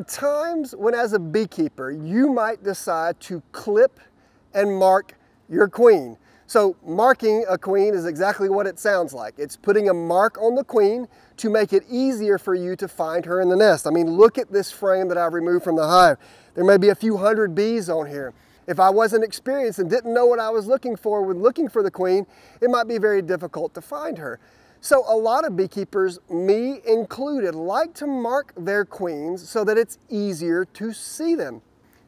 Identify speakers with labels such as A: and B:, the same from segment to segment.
A: Are times when as a beekeeper, you might decide to clip and mark your queen. So marking a queen is exactly what it sounds like. It's putting a mark on the queen to make it easier for you to find her in the nest. I mean, look at this frame that I've removed from the hive. There may be a few hundred bees on here. If I wasn't experienced and didn't know what I was looking for when looking for the queen, it might be very difficult to find her. So a lot of beekeepers, me included, like to mark their queens so that it's easier to see them.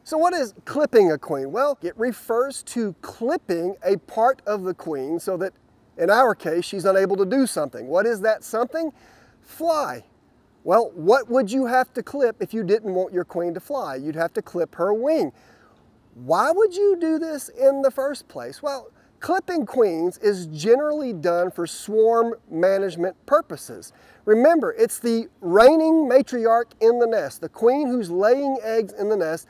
A: So what is clipping a queen? Well, it refers to clipping a part of the queen so that, in our case, she's unable to do something. What is that something? Fly. Well, what would you have to clip if you didn't want your queen to fly? You'd have to clip her wing. Why would you do this in the first place? Well, clipping queens is generally done for swarm management purposes. Remember, it's the reigning matriarch in the nest, the queen who's laying eggs in the nest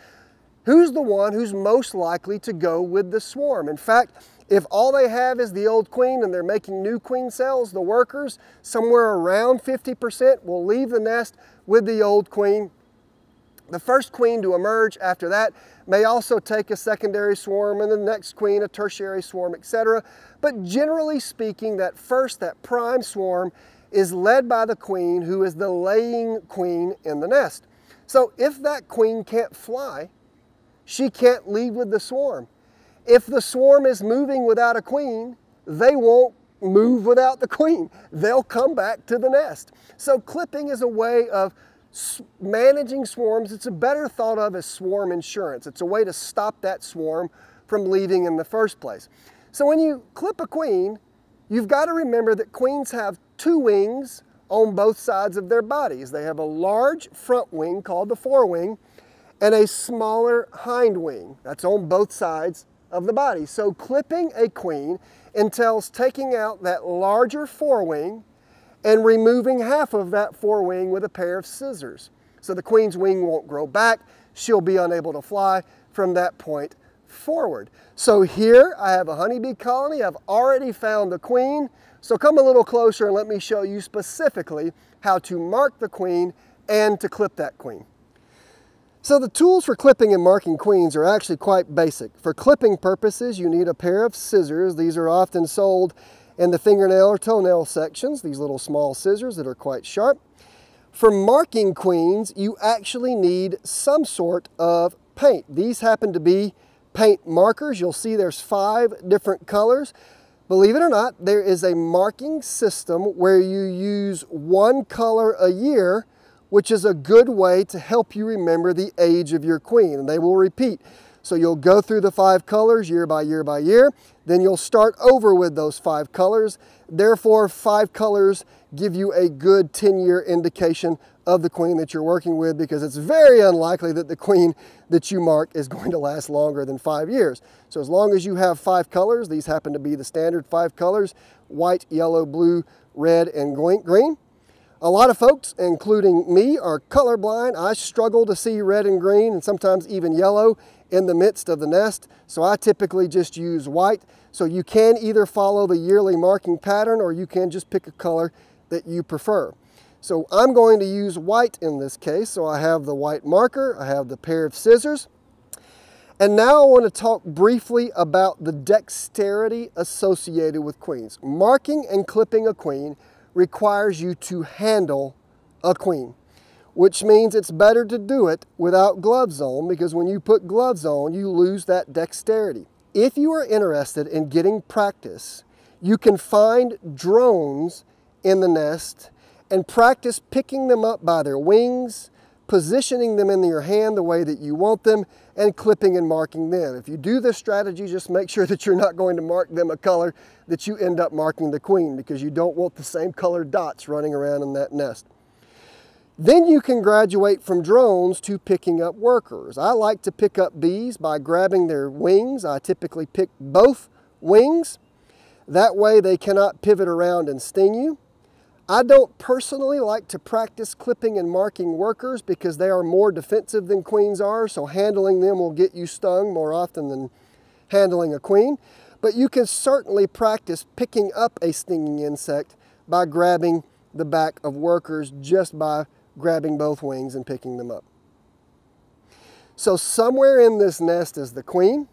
A: who's the one who's most likely to go with the swarm. In fact, if all they have is the old queen and they're making new queen cells, the workers, somewhere around 50% will leave the nest with the old queen. The first queen to emerge after that may also take a secondary swarm and the next queen a tertiary swarm, etc. But generally speaking, that first, that prime swarm is led by the queen who is the laying queen in the nest. So if that queen can't fly, she can't leave with the swarm. If the swarm is moving without a queen, they won't move without the queen. They'll come back to the nest. So clipping is a way of managing swarms. It's a better thought of as swarm insurance. It's a way to stop that swarm from leaving in the first place. So when you clip a queen, you've got to remember that queens have two wings on both sides of their bodies. They have a large front wing called the forewing, and a smaller hind wing. That's on both sides of the body. So clipping a queen entails taking out that larger forewing and removing half of that forewing with a pair of scissors. So the queen's wing won't grow back. She'll be unable to fly from that point forward. So here I have a honeybee colony. I've already found the queen. So come a little closer and let me show you specifically how to mark the queen and to clip that queen. So the tools for clipping and marking queens are actually quite basic. For clipping purposes, you need a pair of scissors. These are often sold in the fingernail or toenail sections, these little small scissors that are quite sharp. For marking queens, you actually need some sort of paint. These happen to be paint markers. You'll see there's five different colors. Believe it or not, there is a marking system where you use one color a year which is a good way to help you remember the age of your queen. And they will repeat. So you'll go through the five colors year by year by year. Then you'll start over with those five colors. Therefore, five colors give you a good 10-year indication of the queen that you're working with because it's very unlikely that the queen that you mark is going to last longer than five years. So as long as you have five colors, these happen to be the standard five colors, white, yellow, blue, red, and green, a lot of folks, including me, are colorblind. I struggle to see red and green and sometimes even yellow in the midst of the nest, so I typically just use white. So you can either follow the yearly marking pattern or you can just pick a color that you prefer. So I'm going to use white in this case. So I have the white marker, I have the pair of scissors. And now I want to talk briefly about the dexterity associated with queens. Marking and clipping a queen requires you to handle a queen, which means it's better to do it without gloves on because when you put gloves on, you lose that dexterity. If you are interested in getting practice, you can find drones in the nest and practice picking them up by their wings, positioning them in your hand the way that you want them, and clipping and marking them. If you do this strategy, just make sure that you're not going to mark them a color that you end up marking the queen because you don't want the same colored dots running around in that nest. Then you can graduate from drones to picking up workers. I like to pick up bees by grabbing their wings. I typically pick both wings. That way they cannot pivot around and sting you. I don't personally like to practice clipping and marking workers because they are more defensive than queens are, so handling them will get you stung more often than handling a queen. But you can certainly practice picking up a stinging insect by grabbing the back of workers just by grabbing both wings and picking them up. So somewhere in this nest is the queen,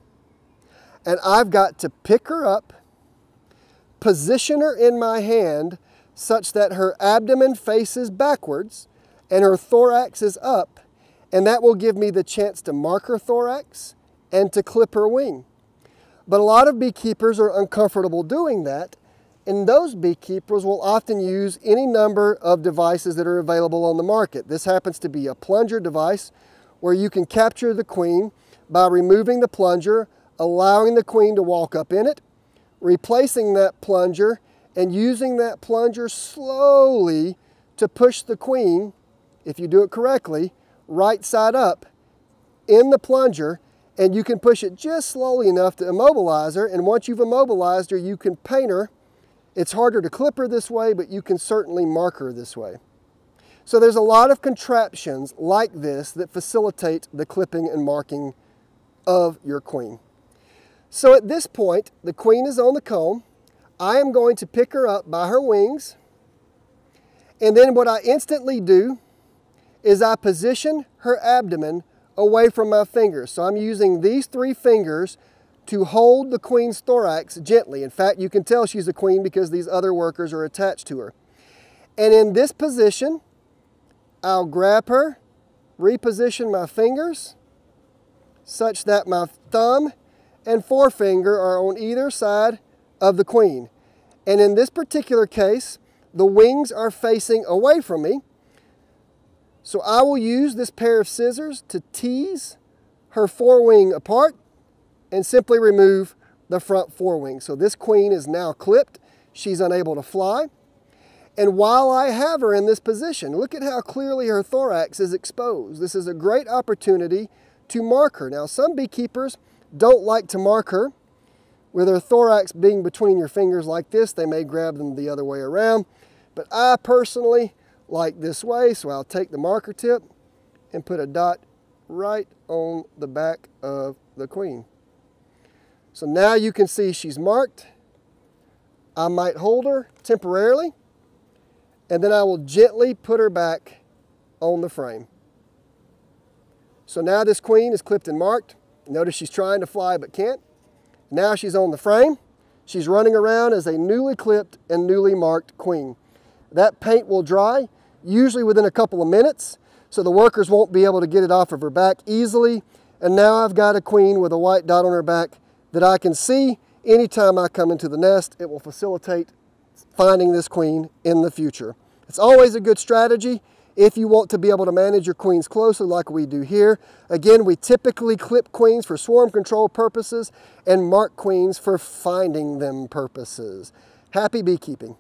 A: and I've got to pick her up, position her in my hand such that her abdomen faces backwards and her thorax is up, and that will give me the chance to mark her thorax and to clip her wing. But a lot of beekeepers are uncomfortable doing that, and those beekeepers will often use any number of devices that are available on the market. This happens to be a plunger device where you can capture the queen by removing the plunger, allowing the queen to walk up in it, replacing that plunger, and using that plunger slowly to push the queen, if you do it correctly, right side up in the plunger and you can push it just slowly enough to immobilize her and once you've immobilized her you can paint her it's harder to clip her this way, but you can certainly mark her this way. So there's a lot of contraptions like this that facilitate the clipping and marking of your queen. So at this point, the queen is on the comb. I am going to pick her up by her wings. And then what I instantly do is I position her abdomen away from my fingers. So I'm using these three fingers to hold the queen's thorax gently. In fact, you can tell she's a queen because these other workers are attached to her. And in this position, I'll grab her, reposition my fingers such that my thumb and forefinger are on either side of the queen. And in this particular case, the wings are facing away from me. So I will use this pair of scissors to tease her forewing apart and simply remove the front forewing. So this queen is now clipped. She's unable to fly. And while I have her in this position, look at how clearly her thorax is exposed. This is a great opportunity to mark her. Now, some beekeepers don't like to mark her. With her thorax being between your fingers like this, they may grab them the other way around. But I personally like this way, so I'll take the marker tip and put a dot right on the back of the queen. So now you can see she's marked. I might hold her temporarily and then I will gently put her back on the frame. So now this queen is clipped and marked. Notice she's trying to fly but can't. Now she's on the frame. She's running around as a newly clipped and newly marked queen. That paint will dry, usually within a couple of minutes, so the workers won't be able to get it off of her back easily. And now I've got a queen with a white dot on her back that I can see anytime I come into the nest. It will facilitate finding this queen in the future. It's always a good strategy if you want to be able to manage your queens closely like we do here. Again, we typically clip queens for swarm control purposes and mark queens for finding them purposes. Happy beekeeping.